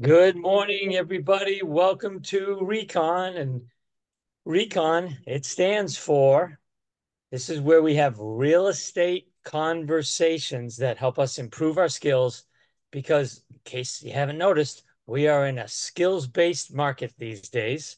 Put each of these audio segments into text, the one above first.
Good morning, everybody. Welcome to Recon. And Recon, it stands for this is where we have real estate conversations that help us improve our skills. Because, in case you haven't noticed, we are in a skills based market these days.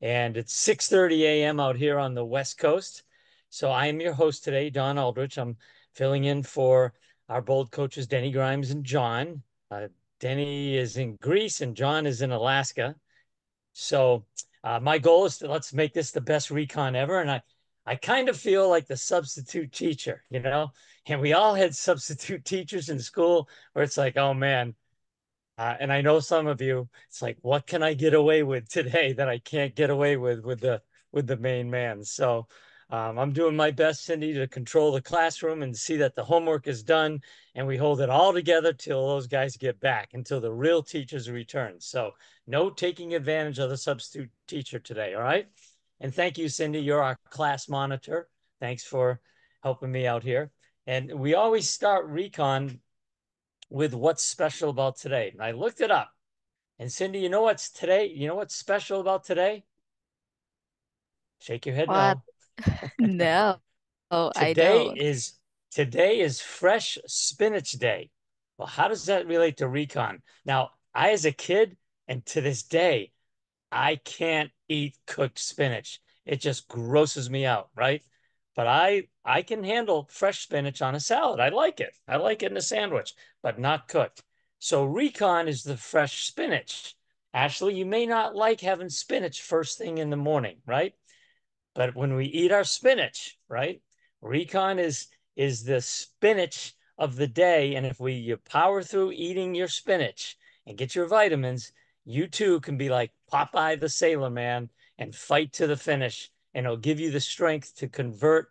And it's 6 30 a.m. out here on the West Coast. So I am your host today, Don Aldrich. I'm filling in for our bold coaches, Denny Grimes and Jon. Uh, Denny is in Greece and Jon is in Alaska. So uh, my goal is to let's make this the best recon ever. And I, I kind of feel like the substitute teacher, you know, and we all had substitute teachers in school where it's like, oh man. Uh, and I know some of you, it's like, what can I get away with today that I can't get away with with the with the main man? So um, I'm doing my best, Cindy, to control the classroom and see that the homework is done and we hold it all together till those guys get back, until the real teachers return. So no taking advantage of the substitute teacher today, all right? And thank you, Cindy. You're our class monitor. Thanks for helping me out here. And we always start recon with what's special about today. And I looked it up. And Cindy, you know what's today? You know what's special about today? Shake your head what? no. Oh, I don't. is today is fresh spinach day. Well, how does that relate to recon? Now, I as a kid and to this day, I can't eat cooked spinach. It just grosses me out, right? But I I can handle fresh spinach on a salad. I like it. I like it in a sandwich, but not cooked. So recon is the fresh spinach. Ashley, you may not like having spinach first thing in the morning, right? But when we eat our spinach, right? Recon is is the spinach of the day. And if we you power through eating your spinach and get your vitamins, you too can be like Popeye the Sailor Man and fight to the finish. And it'll give you the strength to convert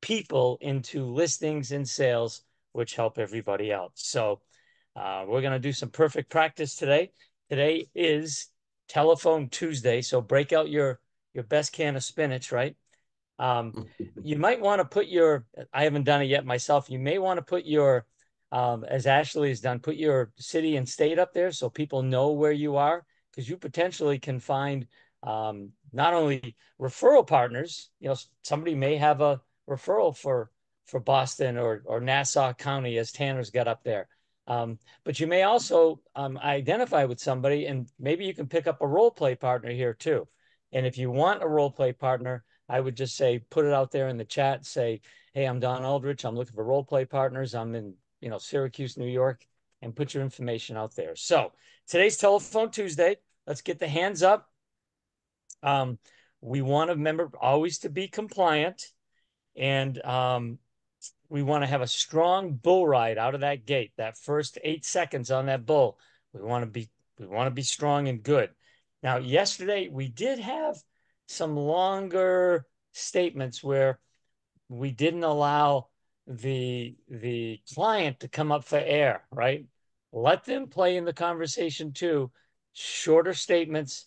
people into listings and sales, which help everybody out. So uh, we're going to do some perfect practice today. Today is Telephone Tuesday. So break out your your best can of spinach, right? Um, you might want to put your, I haven't done it yet myself. You may want to put your, um, as Ashley has done, put your city and state up there so people know where you are because you potentially can find um, not only referral partners, you know, somebody may have a referral for for Boston or or Nassau County as Tanner's got up there. Um, but you may also um, identify with somebody and maybe you can pick up a role play partner here too. And if you want a role play partner, I would just say put it out there in the chat. Say, hey, I'm Don Aldrich. I'm looking for role play partners. I'm in you know Syracuse, New York, and put your information out there. So today's Telephone Tuesday. Let's get the hands up. Um, we want a member always to be compliant, and um, we want to have a strong bull ride out of that gate. That first eight seconds on that bull, we want to be we want to be strong and good. Now, yesterday we did have some longer statements where we didn't allow the the client to come up for air, right? Let them play in the conversation too. Shorter statements,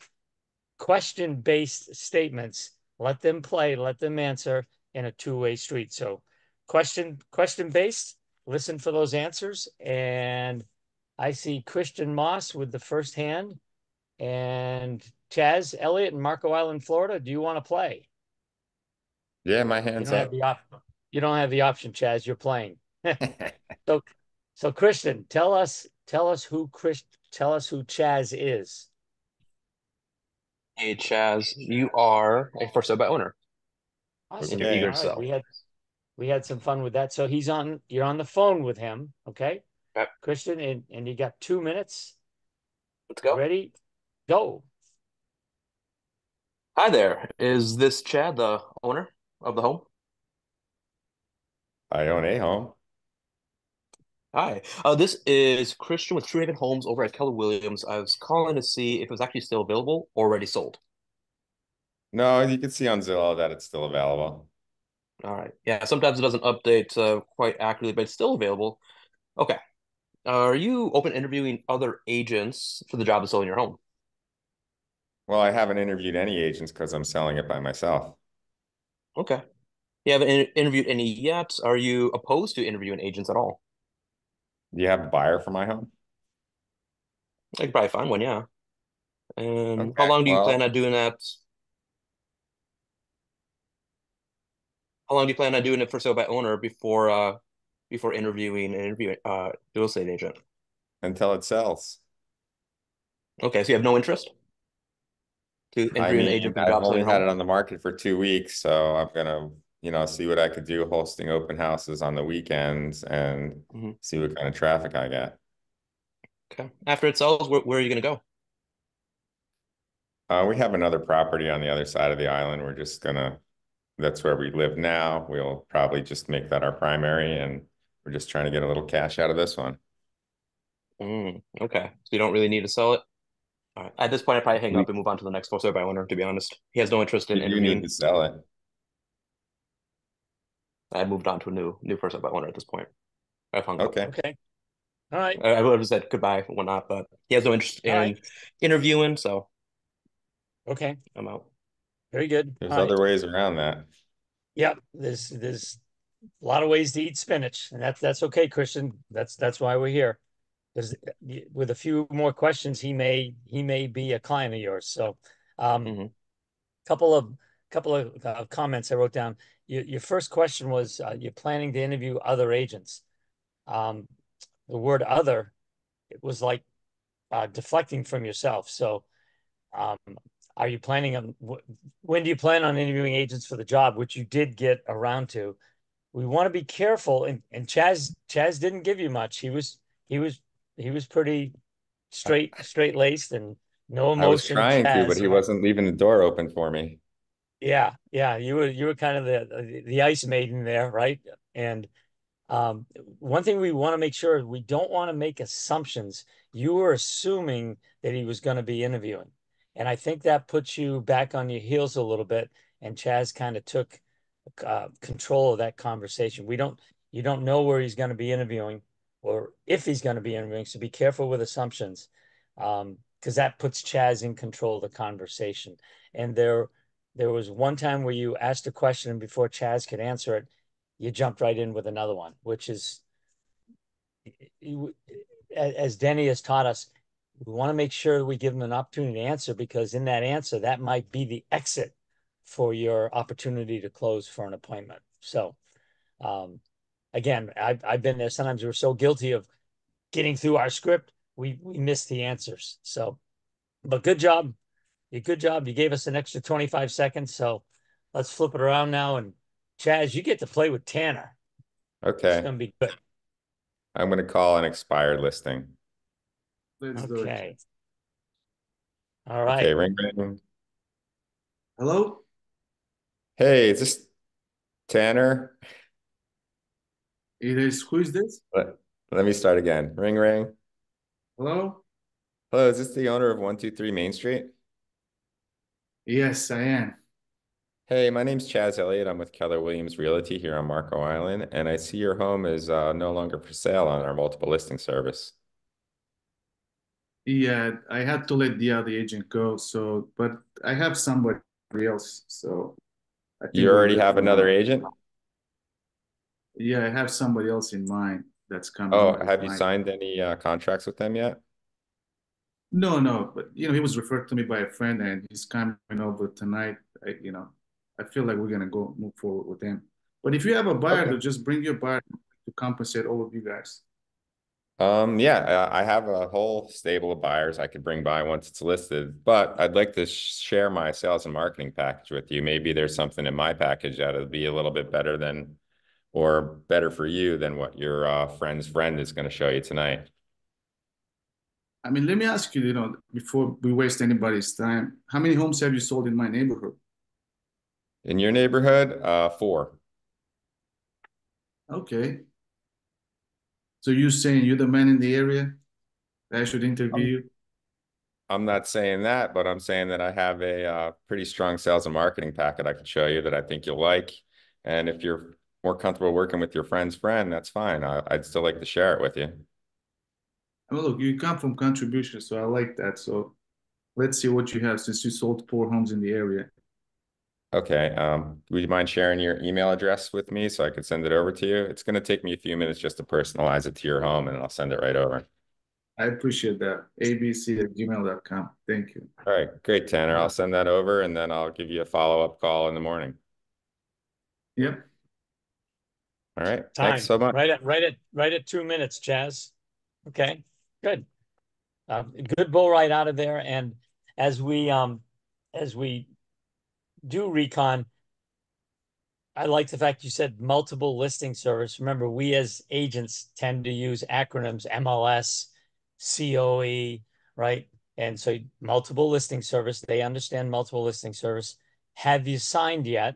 question-based statements. Let them play, let them answer in a two-way street. So question question-based, listen for those answers. And I see Christian Moss with the first hand. And Chaz Elliott and Marco Island, Florida, do you want to play? Yeah, my hands you up. Op- you don't have the option, Chaz. You're playing. so, so Christian, tell us, tell us who Chris, tell us who Chaz is. Hey, Chaz, you are a first by owner. Awesome. Okay. Right. We had we had some fun with that. So he's on. You're on the phone with him. Okay, yep. Christian, and, and you got two minutes. Let's go. Ready? Go. Hi there. Is this Chad, the owner of the home? I own a home. Hi. Uh, this is Christian with True Haven Homes over at Keller Williams. I was calling to see if it was actually still available or already sold. No, you can see on Zillow that it's still available. All right. Yeah, sometimes it doesn't update uh, quite accurately, but it's still available. Okay. Uh, are you open interviewing other agents for the job of selling your home? Well, I haven't interviewed any agents because I'm selling it by myself. Okay. You haven't in- interviewed any yet. Are you opposed to interviewing agents at all? Do you have a buyer for my home? I could probably find one, yeah. And Okay, how long do you well- plan on doing that? How long do you plan on doing it for sale by owner before uh before interviewing and interviewing uh real estate agent? Until it sells. Okay, so you have no interest to I mean, agent I've only had it on the market for two weeks, so I'm gonna, you know, see what I could do hosting open houses on the weekends and Mhm. see what kind of traffic I get. Okay. After it sells, where, where are you gonna go? Uh, we have another property on the other side of the island. We're just gonna, that's where we live now. We'll probably just make that our primary and we're just trying to get a little cash out of this one. Mm, okay, so you don't really need to sell it. All right. At this point, I probably hang We- up and move on to the next for sale by owner. To be honest, he has no interest in You interviewing. need to sell it. I moved on to a new new for sale by owner at this point. I've hung up. Okay, Okay. All right. I, I would have said goodbye and whatnot, but he has no interest in All right. interviewing, so Okay. I'm out. Very good. there's All right. other ways around that. Yeah, there's there's a lot of ways to eat spinach, and that's that's okay, Christian. That's that's why we're here. Because with a few more questions, he may he may be a client of yours. So, um, Mhm. couple of couple of uh, comments I wrote down. Your your first question was uh, you're planning to interview other agents. Um, the word "other" it was like uh, deflecting from yourself. So, um, are you planning on wh- when do you plan on interviewing agents for the job, which you did get around to? We want to be careful, and and Chaz Chaz didn't give you much. He was he was he was pretty straight straight laced and no emotion. I was trying to, but he wasn't leaving the door open for me. Yeah, yeah, you were you were kind of the the ice maiden there, right? And um, one thing we want to make sure we don't want to make assumptions. You were assuming that he was going to be interviewing, and I think that puts you back on your heels a little bit. And Chaz kind of took uh, control of that conversation. We don't, you don't know where he's going to be interviewing or if he's going to be in interviewing. So be careful with assumptions, um, because that puts Chaz in control of the conversation. And there there was one time where you asked a question and before Chaz could answer it, you jumped right in with another one, which is as Denny has taught us, we want to make sure we give them an opportunity to answer because in that answer, that might be the exit for your opportunity to close for an appointment. So, um, again, I've, I've been there. Sometimes we're so guilty of getting through our script, we, we miss the answers. So, but good job. You good job. You gave us an extra 25 seconds. So let's flip it around now. And Chaz, you get to play with Tanner. Okay. It's going to be good. I'm gonna call an expired listing. Let's do it. Okay. All right. Okay, ring ring. Hello? Hey, is this Tanner? It is, who is this? Let, let me start again. Ring ring. Hello? Hello, is this the owner of 123 Main Street? Yes, I am. Hey, my name's Chaz Elliott. I'm with Keller Williams Realty here on Marco Island, and I see your home is uh, no longer for sale on our multiple listing service. Yeah, I had to let the other agent go, so, but I have somebody else, so. You already have another agent? Yeah, I have somebody else in mind that's coming. Oh, have you signed any uh, contracts with them yet? No, no, but you know, he was referred to me by a friend and he's coming over tonight. I, you know, I feel like we're gonna go move forward with him. But if you have a buyer, Okay. to just bring your buyer to compensate all of you guys. Um, yeah, I I have a whole stable of buyers I could bring by once it's listed, but I'd like to share my sales and marketing package with you. Maybe there's something in my package that'll be a little bit better than, or better for you than what your uh, friend's friend is going to show you tonight. I mean, let me ask you, you know, before we waste anybody's time, how many homes have you sold in my neighborhood? In your neighborhood, uh, four. Okay. So you're saying you're the man in the area that I should interview Um, you? I'm not saying that, but I'm saying that I have a uh, pretty strong sales and marketing packet I can show you that I think you'll like. And if you're more comfortable working with your friend's friend, that's fine. I, I'd still like to share it with you. I mean, look, you come from contribution, so I like that. So let's see what you have since you sold four homes in the area. Okay, um, would you mind sharing your email address with me so I could send it over to you? It's gonna take me a few minutes just to personalize it to your home and I'll send it right over. I appreciate that. abc at gmail.com. Thank you. All right, great, Tanner. I'll send that over and then I'll give you a follow-up call in the morning. Yep. All right, Time. thanks so much. Right at right at right at two minutes, Chaz. Okay, good. Um, good bull right out of there. And as we um as we do recon, I like the fact you said multiple listing service. Remember, we as agents tend to use acronyms MLS, COE, right? And so multiple listing service, they understand multiple listing service. Have you signed yet?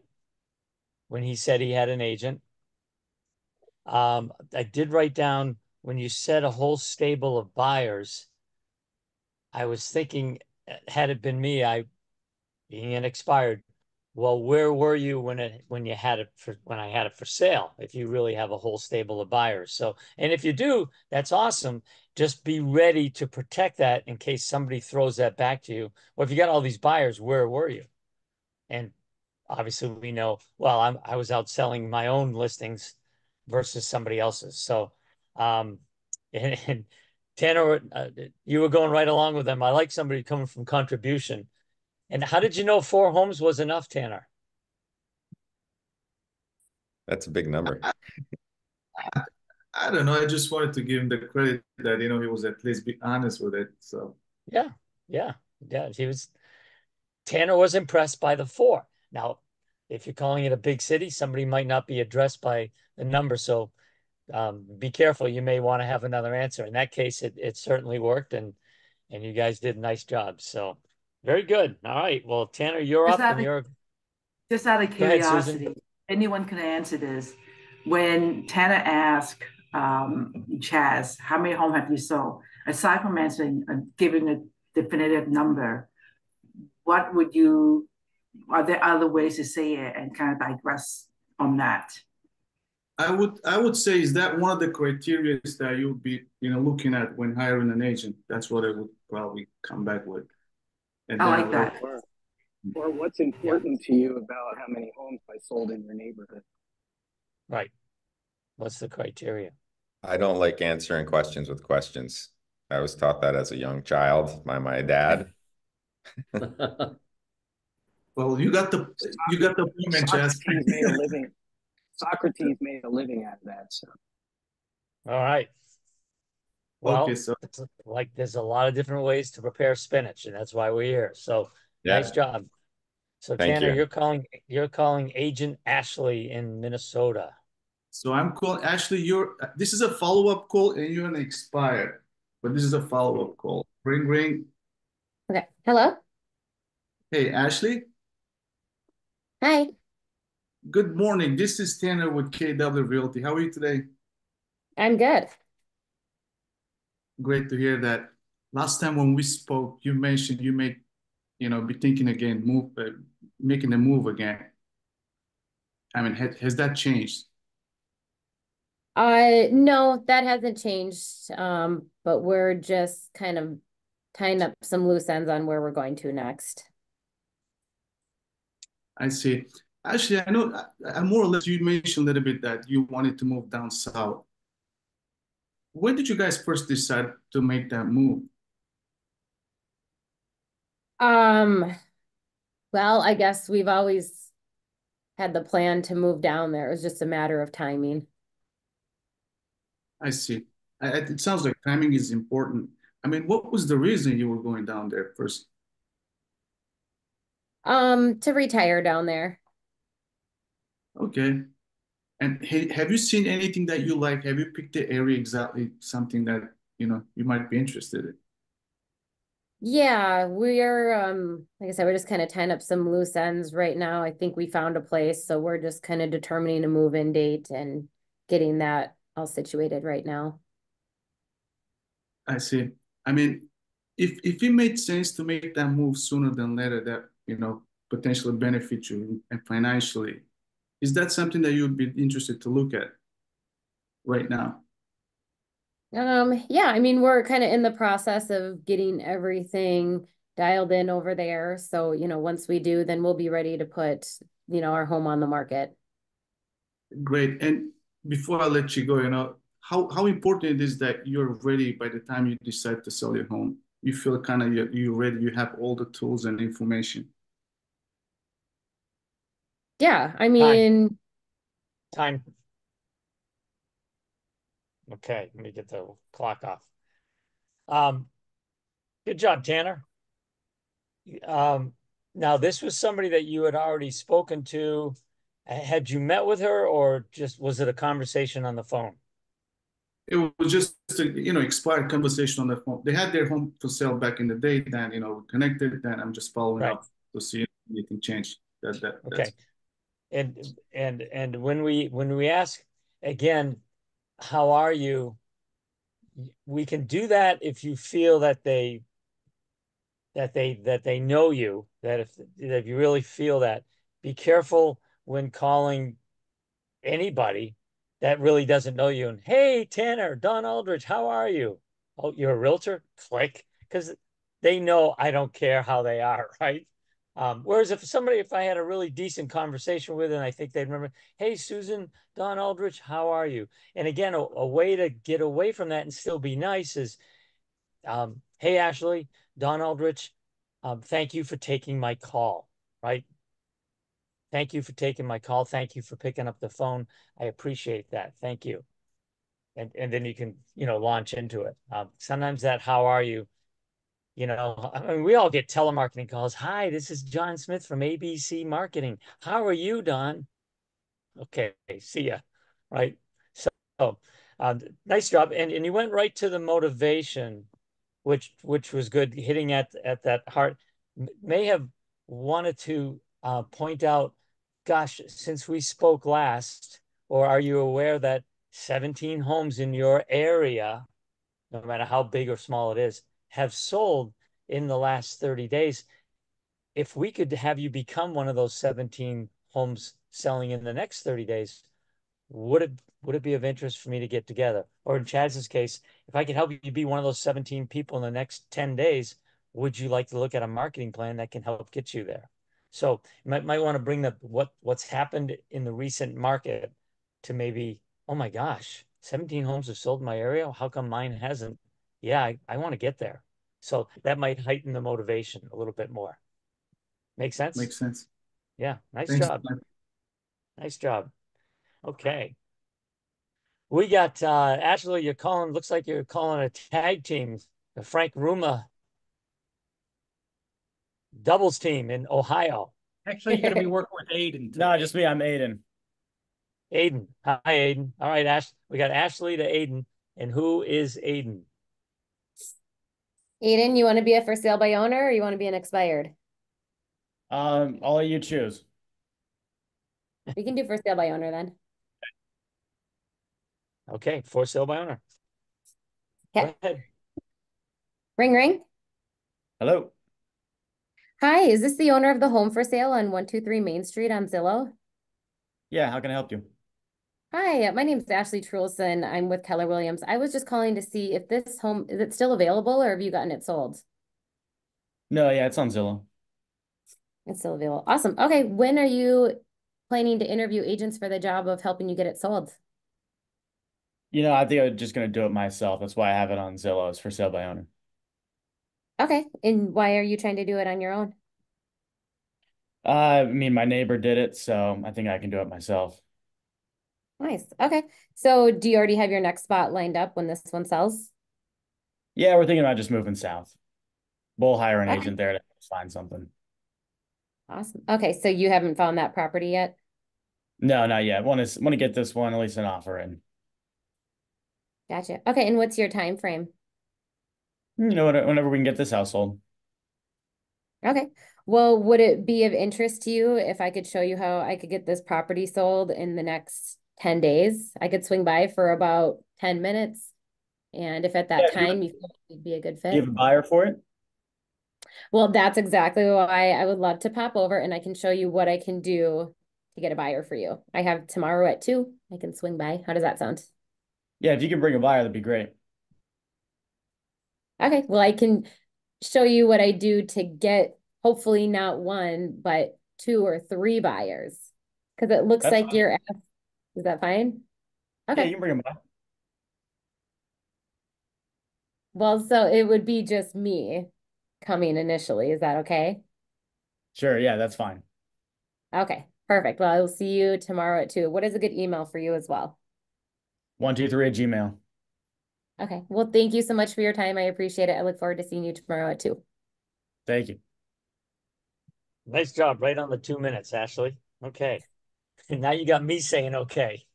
When he said he had an agent. Um, I did write down when you said a whole stable of buyers. I was thinking, had it been me, I being an expired, well, where were you when it when you had it for when I had it for sale? If you really have a whole stable of buyers. So, and if you do, that's awesome. Just be ready to protect that in case somebody throws that back to you. Well, if you got all these buyers, where were you? And obviously we know, well, I'm I was out selling my own listings versus somebody else's. So, um, and, and Tanner, uh, you were going right along with them. I like somebody coming from contribution. And how did you know four homes was enough, Tanner? That's a big number. I don't know. I just wanted to give him the credit that you know he was at least be honest with it. So Yeah, yeah, yeah. He was Tanner was impressed by the four. Now, if you're calling it a big city, somebody might not be addressed by the number. So um, be careful. You may want to have another answer. In that case, it, it certainly worked and and you guys did a nice job. So very good. All right. Well, Tanner, you're Just up and of- you're Just out of Go ahead, curiosity, anyone can answer this. When Tanner asked um, Chaz, how many homes have you sold? Aside from answering, uh, giving a definitive number, what would you, are there other ways to say it and kind of digress on that? I would I would say is that one of the criteria that you would be you know looking at when hiring an agent. That's what I would probably come back with. And I then like that. Or, or what's important to you about how many homes I sold in your neighborhood? right. What's the criteria? I don't like answering questions with questions. I was taught that as a young child by my dad. Well, you got the you got the point, Chaz. Socrates made a living. Socrates made a living out of that. So All right. Well, Okay, so like there's a lot of different ways to prepare spinach, and that's why we're here. So nice job. So Thank Tanner, you. you're calling you're calling Agent Ashley in Minnesota. so I'm calling. Ashley. you're. This is a follow up call, and you're an expired, but this is a follow up call. Ring ring. Okay. Hello. Hey, Ashley. Hi. Good morning. This is Tanner with KW Realty. How are you today? I'm good. Great to hear that. Last time when we spoke, you mentioned you may, you know, be thinking again, move, uh, making a move again. I mean, has, has that changed? Uh, no, that hasn't changed. Um, but we're just kind of tying up some loose ends on where we're going to next. I see. Actually, I know, I, I more or less, you mentioned a little bit that you wanted to move down south. When did you guys first decide to make that move? Um, well, I guess we've always had the plan to move down there. It was just a matter of timing. I see. I, it sounds like timing is important. I mean, what was the reason you were going down there first? Um, to retire down there. Okay. And ha have you seen anything that you like? Have you picked the area exactly something that, you know, you might be interested in? Yeah, we're um like I said, we're just kind of tying up some loose ends right now. I think we found a place, so we're just kind of determining a move-in date and getting that all situated right now. I see. I mean, if if it made sense to make that move sooner than later, that, you know, potentially benefit you and financially, is that something that you would be interested to look at right now? Um, yeah, I mean, we're kind of in the process of getting everything dialed in over there. So, you know, once we do, then we'll be ready to put, you know, our home on the market. Great. And before I let you go, you know, how how important it is that you're ready by the time you decide to sell your home? You feel kind of you're, you're ready. You have all the tools and information. Yeah, I mean, Time. Okay, let me get the clock off. Um, good job, Tanner. Um, now this was somebody that you had already spoken to. Had you met with her or just was it a conversation on the phone? It was just a, you know expired conversation on the phone. They had their home for sale back in the day. Then you know we connected. Then I'm just following Right. up to see if anything changed. That that Okay. And and and when we when we ask again, how are you? We can do that if you feel that they that they that they know you, that if that if you really feel that, be careful when calling anybody that really doesn't know you and hey Tanner, Don Aldrich, how are you? Oh, you're a realtor? Click. Because they know I don't care how they are, right? Um, whereas if somebody, if I had a really decent conversation with, and I think they'd remember, hey, Susan, Don Aldrich, how are you? And again, a, a way to get away from that and still be nice is, um, hey, Ashley, Don Aldrich, um, thank you for taking my call, right? Thank you for taking my call. Thank you for picking up the phone. I appreciate that. Thank you. And and then you can, you know, launch into it. Um, sometimes that how are you you know, I mean, we all get telemarketing calls. Hi, this is John Smith from ABC Marketing. How are you, Don? Okay, see ya. Right. So, um, nice job. And and you went right to the motivation, which which was good, hitting at at that heart. May have wanted to uh, point out, gosh, since we spoke last, or are you aware that 17 homes in your area, no matter how big or small it is, have sold in the last 30 days. If we could have you become one of those 17 homes selling in the next 30 days, would it would it be of interest for me to get together? Or in Chaz's case, if I could help you be one of those 17 people in the next 10 days, would you like to look at a marketing plan that can help get you there? So you might, might want to bring the what what's happened in the recent market to maybe, oh my gosh, 17 homes have sold in my area. How come mine hasn't? Yeah, I, I want to get there. So that might heighten the motivation a little bit more. Make sense? makes sense. Yeah, nice Thanks. job. Nice job. Okay. We got uh Ashley, you're calling, looks like you're calling a tag team, the Frank Ruma doubles team in Ohio. Actually, you're gonna be working with Aiden. No, just me. I'm Aiden. Aiden. Hi, Aiden. All right, Ash. We got Ashley to Aiden. And who is Aiden? Aiden, you want to be a for sale by owner or you want to be an expired? Um, I'll let you choose. We can do for sale by owner then. Okay, for sale by owner. Okay. Go ahead. Ring ring. Hello. Hi, is this the owner of the home for sale on 123 Main Street on Zillow? Yeah, how can I help you? Hi, my name is Ashley Trulson. I'm with Keller Williams. I was just calling to see if this home, is it still available or have you gotten it sold? No, yeah, it's on Zillow. It's still available. Awesome. Okay, when are you planning to interview agents for the job of helping you get it sold? You know, I think I'm just gonna do it myself. That's why I have it on Zillow. It's for sale by owner. Okay, and why are you trying to do it on your own? Uh, I mean, my neighbor did it, so I think I can do it myself. Nice. Okay. So do you already have your next spot lined up when this one sells? Yeah, we're thinking about just moving south. We'll hire an Okay. agent there to find something. Awesome. Okay, so you haven't found that property yet? No, not yet. Want to want to get this one at least an offer in. Gotcha. Okay, and what's your time frame? Hmm, you know, whenever we can get this household. Okay. Well, would it be of interest to you if I could show you how I could get this property sold in the next 10 days? I could swing by for about 10 minutes. And if at that you- time you feel you'd be a good Do you have a buyer for it? well, that's exactly why I would love to pop over and I can show you what I can do to get a buyer for you. I have tomorrow at two. I can swing by. How does that sound? Yeah, if you can bring a buyer, that'd be great. Okay, well, I can show you what I do to get hopefully not one, but two or three buyers. Because it looks That's like fine. you're, is that fine? Yeah, Okay, you can bring them by. Well, so it would be just me coming initially. Is that okay? Sure, yeah, that's fine. Okay, perfect. Well, I will see you tomorrow at two. What is a good email for you as well? One, two, three at Gmail. Okay, well, thank you so much for your time. I appreciate it. I look forward to seeing you tomorrow at two. Thank you. Nice job, right on the two minutes, Ashley. Okay. And now you got me saying okay.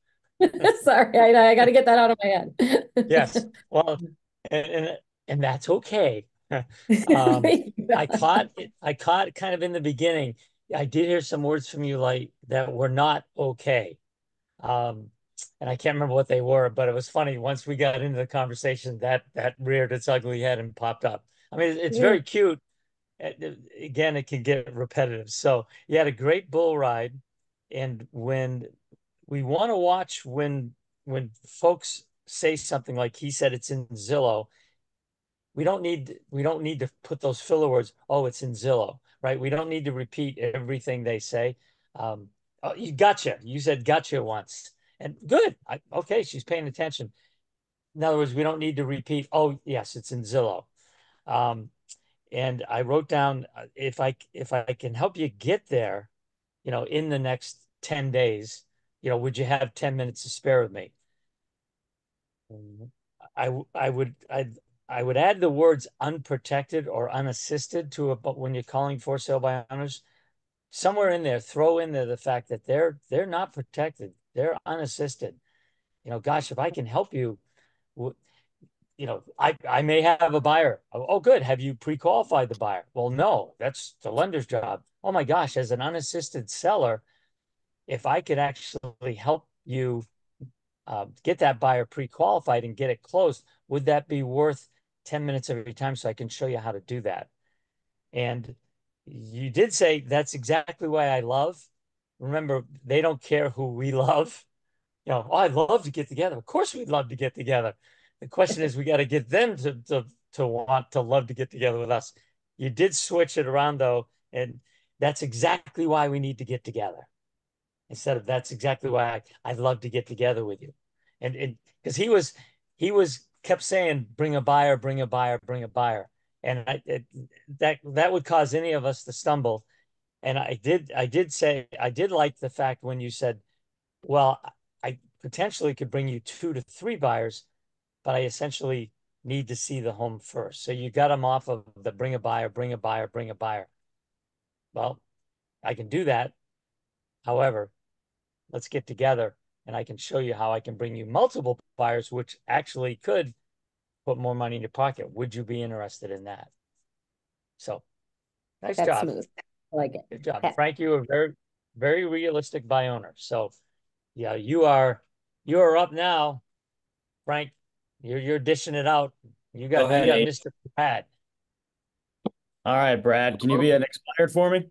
Sorry, I, I got to get that out of my head. Yes. Well, and and, and that's okay. Um, I caught it, I caught kind of in the beginning. I did hear some words from you like that were not okay. Um, and I can't remember what they were, but it was funny. Once we got into the conversation, that that reared its ugly head and popped up. I mean, it's Yeah. very cute. Uh, Again, it can get repetitive. So you had a great bull ride, and when we want to watch when when folks say something like he said it's in Zillow, we don't need we don't need to put those filler words. Oh, it's in Zillow, right? We don't need to repeat everything they say. Um, oh, you gotcha. You said gotcha once, and good. I, okay, she's paying attention. In other words, we don't need to repeat. Oh, yes, it's in Zillow. Um, and I wrote down uh, if I if I can help you get there, you know, in the next ten days, you know, would you have ten minutes to spare with me? I I would I I would add the words unprotected or unassisted to it, but when you're calling for sale by owners, somewhere in there, throw in there the fact that they're they're not protected, they're unassisted. You know, gosh, if I can help you, you know, I I may have a buyer. Oh, oh, good. Have you pre-qualified the buyer? Well, no, that's the lender's job. Oh my gosh, as an unassisted seller, if I could actually help you uh, get that buyer pre-qualified and get it closed, would that be worth 10 minutes every time so I can show you how to do that? And you did say that's exactly why I love. Remember, they don't care who we love. You know, oh, I'd love to get together. Of course, we'd love to get together. The question is, we got to get them to, to to want to love to get together with us. You did switch it around though, and that's exactly why we need to get together. Instead of that's exactly why I, I'd love to get together with you. And and because he was he was kept saying, bring a buyer, bring a buyer, bring a buyer. And I it, that that would cause any of us to stumble. And I did I did say I did like the fact when you said, well, I potentially could bring you two to three buyers, but I essentially need to see the home first. So you got them off of the bring a buyer, bring a buyer, bring a buyer. Well, I can do that. However, let's get together and I can show you how I can bring you multiple buyers, which actually could put more money in your pocket. Would you be interested in that? So nice That's job. smooth. I like it. Good job. Okay. Frank, you are very, very realistic buy owner. So yeah, you are you are up now. Frank, you're you're dishing it out. You got, Go ahead, you got Mr. Pat. All right, Brad, can you be an expired for me?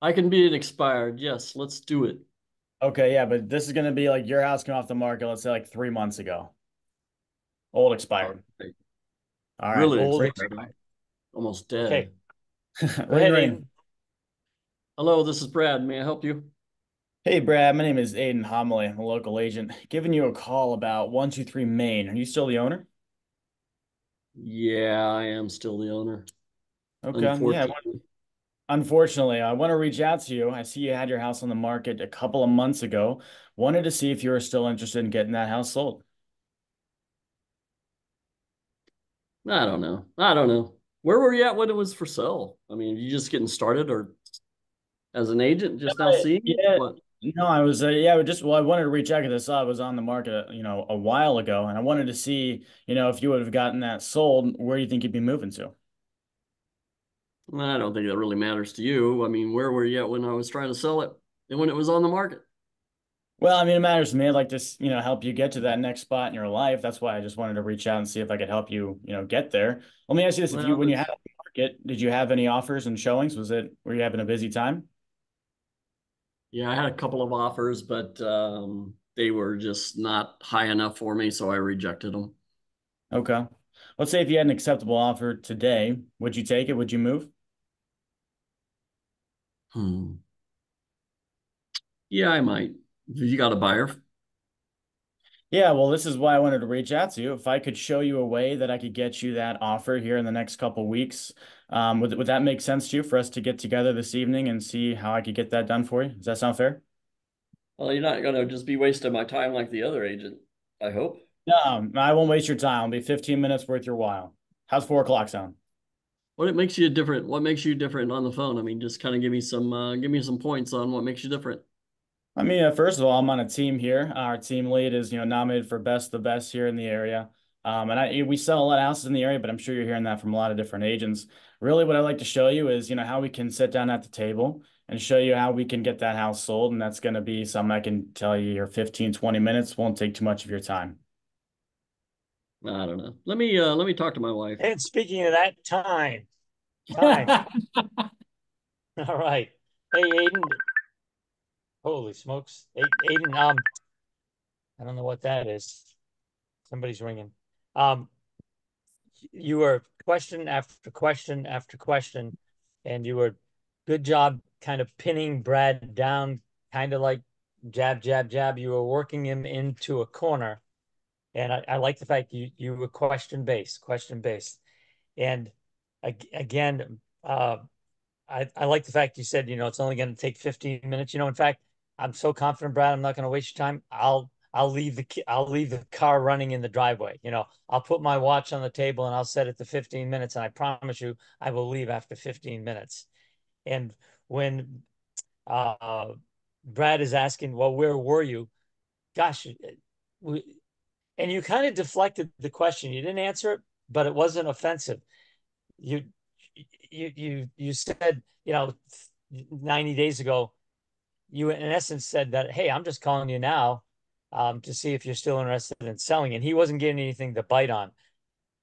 I can be an expired. Yes, let's do it. Okay, yeah, but this is gonna be like your house came off the market, let's say like three months ago. Old expired. All right. Really Old expired. Almost dead. Okay. Ring, ring. Hello, this is Brad. May I help you? Hey, Brad, my name is Aiden Homily. I'm a local agent. Giving you a call about 123 Main. Are you still the owner? Yeah, I am still the owner. Okay, yeah. Unfortunately. Unfortunately, I want to reach out to you. I see you had your house on the market a couple of months ago. Wanted to see if you were still interested in getting that house sold. I don't know. I don't know. Where were you at when it was for sale? I mean, you just getting started or as an agent just now uh, seeing yeah. What? No, I was, uh, yeah, I just, well, I wanted to reach out because I saw it was on the market, you know, a while ago, and I wanted to see, you know, if you would have gotten that sold, where do you think you'd be moving to. I don't think that really matters to you. I mean, where were you at when I was trying to sell it and when it was on the market? Well, I mean, it matters to me. I'd like to, you know, help you get to that next spot in your life. That's why I just wanted to reach out and see if I could help you, you know, get there. Let me ask you this: If you, when you had it the market, did you have any offers and showings? Was it, were you having a busy time? Yeah, I had a couple of offers, but um, they were just not high enough for me, so I rejected them. Okay. Let's say if you had an acceptable offer today, would you take it? Would you move? Hmm. Yeah, I might. You got a buyer? Yeah, well, this is why I wanted to reach out to you. If I could show you a way that I could get you that offer here in the next couple weeks, um, would would that make sense to you for us to get together this evening and see how I could get that done for you? Does that sound fair? Well, you're not gonna just be wasting my time like the other agent, I hope. No, I won't waste your time. It'll be 15 minutes worth your while. How's four o'clock sound? What it makes you different? What makes you different on the phone? I mean, just kind of give me some uh, give me some points on what makes you different. I mean, uh, first of all, I'm on a team here. Our team lead is, you know, nominated for best the best here in the area. Um, and I we sell a lot of houses in the area, but I'm sure you're hearing that from a lot of different agents. Really, what I'd like to show you is, you know, how we can sit down at the table and show you how we can get that house sold. And that's going to be something I can tell you your 15, 20 minutes won't take too much of your time. I don't know. Let me uh let me talk to my wife. And speaking of that, time. Time. All right. Hey, Aiden. Holy smokes. Aiden, um, I don't know what that is. Somebody's ringing. Um, you were question after question after question, and you were good job kind of pinning Brad down, kind of like jab, jab, jab. You were working him into a corner. And I, I like the fact you you were question based, question based. And again, uh, I, I like the fact you said, you know, it's only going to take 15 minutes. You know, in fact, I'm so confident, Brad. I'm not going to waste your time. I'll I'll leave the I'll leave the car running in the driveway. You know, I'll put my watch on the table and I'll set it to 15 minutes, and I promise you, I will leave after 15 minutes. And when uh, Brad is asking, "Well, where were you?" Gosh, we, and you kind of deflected the question. You didn't answer it, but it wasn't offensive. You you you you said, you know, 90 days ago, you in essence said that, hey, I'm just calling you now um, to see if you're still interested in selling. And he wasn't getting anything to bite on. Mm.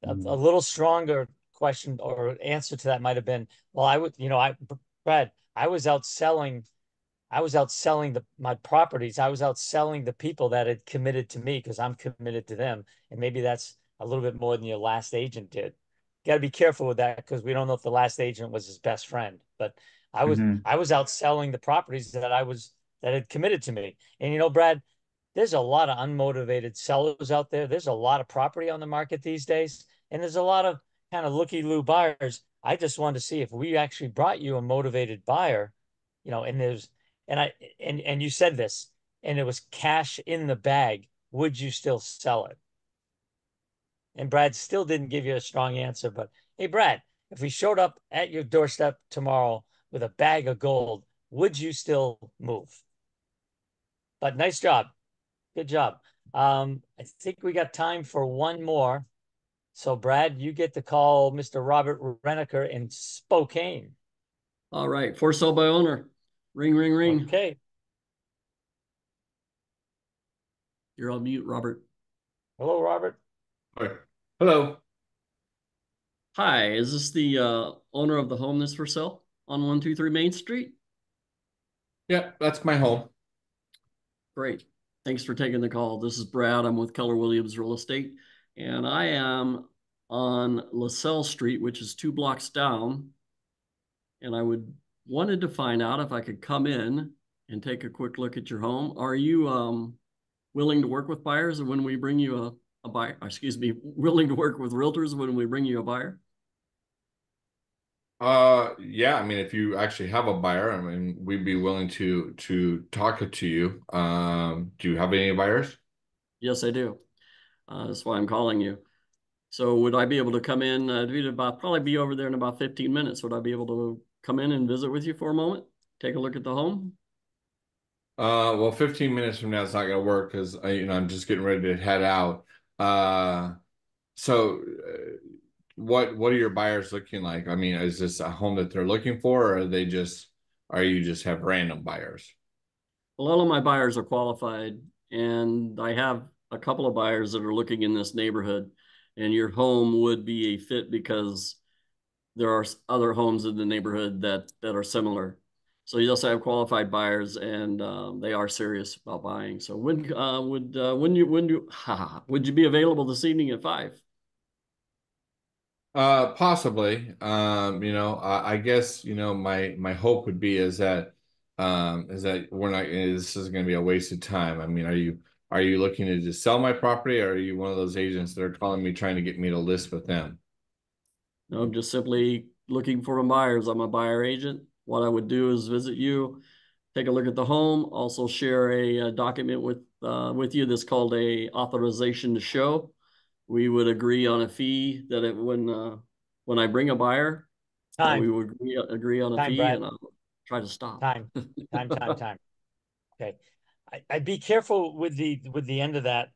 A, a, mm-hmm. little stronger question or answer to that might have been, well, I would, you know, I, Brad, I was out selling, I was out selling the my properties. I was out selling the people that had committed to me because I'm committed to them. And maybe that's a little bit more than your last agent did. Got to be careful with that because we don't know if the last agent was his best friend. But I was mm-hmm. I was out selling the properties that I was that had committed to me. And you know, Brad, there's a lot of unmotivated sellers out there. There's a lot of property on the market these days, and there's a lot of kind of looky loo buyers. I just wanted to see if we actually brought you a motivated buyer, you know, and there's and I and and you said this, and it was cash in the bag. Would you still sell it? And Brad still didn't give you a strong answer, but hey, Brad, if we showed up at your doorstep tomorrow with a bag of gold, would you still move? But nice job. Good job. Um, I think we got time for one more. So, Brad, you get to call Mr. Robert Reniker in Spokane. All right. For sale by owner. Ring, ring, ring. Okay. You're on mute, Robert. Hello, Robert. Hi. Hello. Hi. Is this the uh, owner of the home that's for sale on 123 Main Street? Yeah, that's my home. Great. Thanks for taking the call. This is Brad. I'm with Keller Williams Real Estate, and I am on LaSalle Street, which is two blocks down. And I would wanted to find out if I could come in and take a quick look at your home. Are you um, willing to work with buyers when we bring you a, a buyer? Excuse me, willing to work with realtors when we bring you a buyer? Uh, yeah. I mean, if you actually have a buyer, I mean, we'd be willing to to talk it to you. Um, do you have any buyers? Yes, I do. Uh, that's why I'm calling you. So would I be able to come in? Uh, would about probably be over there in about 15 minutes. Would I be able to come in and visit with you for a moment? Take a look at the home? Uh, well, 15 minutes from now it's not gonna work because I, you know, I'm just getting ready to head out. Uh, so uh, what what are your buyers looking like? I mean, is this a home that they're looking for, or are they just are you just have random buyers? A lot of my buyers are qualified, and I have a couple of buyers that are looking in this neighborhood, and your home would be a fit because there are other homes in the neighborhood that that are similar. So you also have qualified buyers, and um, they are serious about buying. So when uh, would uh, when you when you would you be available this evening at five? Uh, possibly. Um, you know, I, I guess you know my my hope would be is that um is that we're not this is going to be a waste of time. I mean, are you Are you looking to just sell my property or are you one of those agents that are calling me trying to get me to list with them? No, I'm just simply looking for a buyers. I'm a buyer agent. What I would do is visit you, take a look at the home, also share a, a document with uh, with you that's called a authorization to show. We would agree on a fee that it, when uh, when I bring a buyer, uh, we would agree, agree on a Time, fee Brad. and I'll try to stop. Time, time, time, time. Okay. I, I'd be careful with the, with the end of that.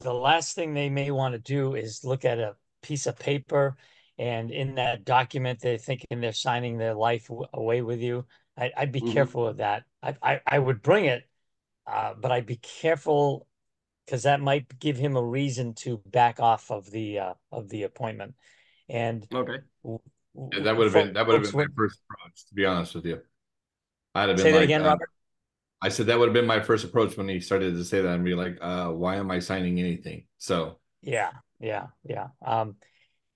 The last thing they may want to do is look at a piece of paper and in that document, they're thinking they're signing their life away with you. I, I'd be Mhm. careful of that. I, I, I would bring it, uh, but I'd be careful because that might give him a reason to back off of the, uh, of the appointment. And Okay. Yeah, that would have been that would have been my first approach, to be honest with you. I'd have been Say that again, uh, Robert? I said that would have been my first approach when he started to say that and be like, uh, why am I signing anything? So Yeah, yeah, yeah. Um,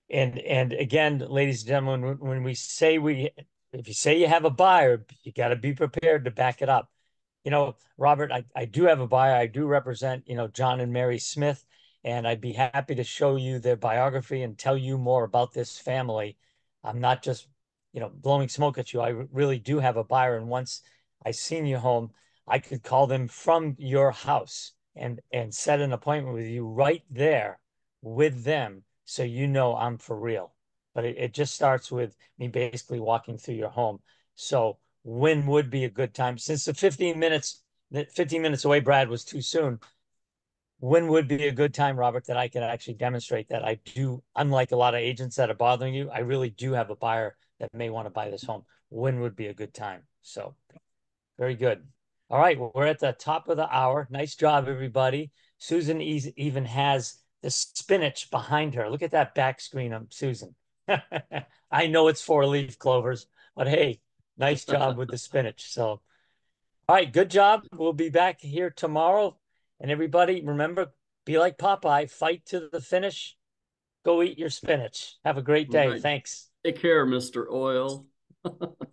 and and again, ladies and gentlemen, when, when we say we, if you say you have a buyer, you got to be prepared to back it up. You know, Robert, I, I do have a buyer. I do represent, you know, John and Mary Smith, and I'd be happy to show you their biography and tell you more about this family. I'm not just, you know, blowing smoke at you. I really do have a buyer, and once I seen your home, I could call them from your house and and set an appointment with you right there with them so you know I'm for real. But it, it just starts with me basically walking through your home. So when would be a good time? Since the 15 minutes, the 15 minutes away, Brad, was too soon. When would be a good time, Robert, that I can actually demonstrate that I do, unlike a lot of agents that are bothering you, I really do have a buyer that may want to buy this home. When would be a good time? So very good. All right, well, we're at the top of the hour. Nice job, everybody. Susan even has the spinach behind her. Look at that back screen of Susan. I know it's four leaf clovers, but hey, nice job with the spinach. So, all right, good job. We'll be back here tomorrow. And everybody, remember, be like Popeye, fight to the finish. Go eat your spinach. Have a great day. Right. Thanks. Take care, Mr. Oil.